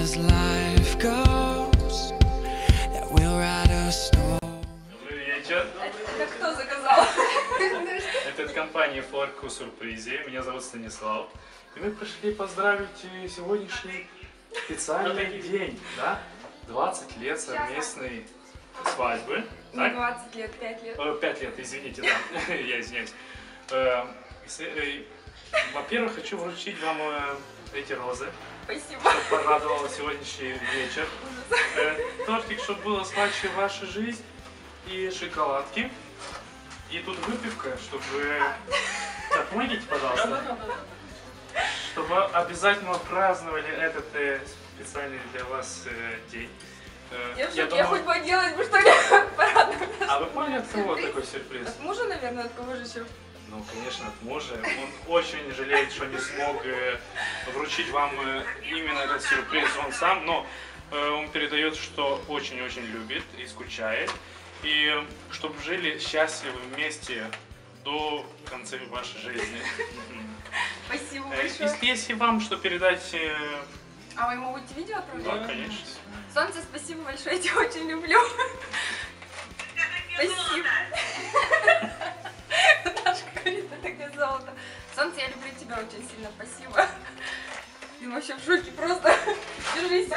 as life. Компании Флорку Сюрпризе. Меня зовут Станислав. И мы пришли поздравить э, сегодняшний специальный день, да? 20 лет совместной свадьбы. Не Так? 20 лет, 5 лет. Э, Пять лет, извините, да. Я извиняюсь. Э, с- э, Во-первых, хочу вручить вам э, эти розы, Спасибо. чтобы порадовал сегодняшний вечер. Э, Тортик, чтобы было слаще ваша жизнь. И шоколадки. И тут выпивка, чтобы... Так, помогите, пожалуйста. Чтобы обязательно праздновали этот э, специальный для вас э, день. Э, Я, я шоке, я думаю- хоть поделать бы что ли порадовать. А вы поняли, от кого такой сюрприз? От мужа, наверное, от кого же еще? Ну, конечно, от мужа. Он очень жалеет, что не смог э, вручить вам э, именно этот сюрприз он сам, но э, он передает, что очень-очень любит и скучает. И чтобы жили счастливы вместе до конца вашей жизни. Спасибо Э, большое. Если есть и вам что передать, э, А вы ему будете видео отправлять? да, конечно. Солнце, спасибо большое, я тебя очень люблю. Спасибо. Наташка говорит, это как золото. Солнце, я люблю тебя очень сильно, спасибо. Ты вообще в шоке просто. Держись.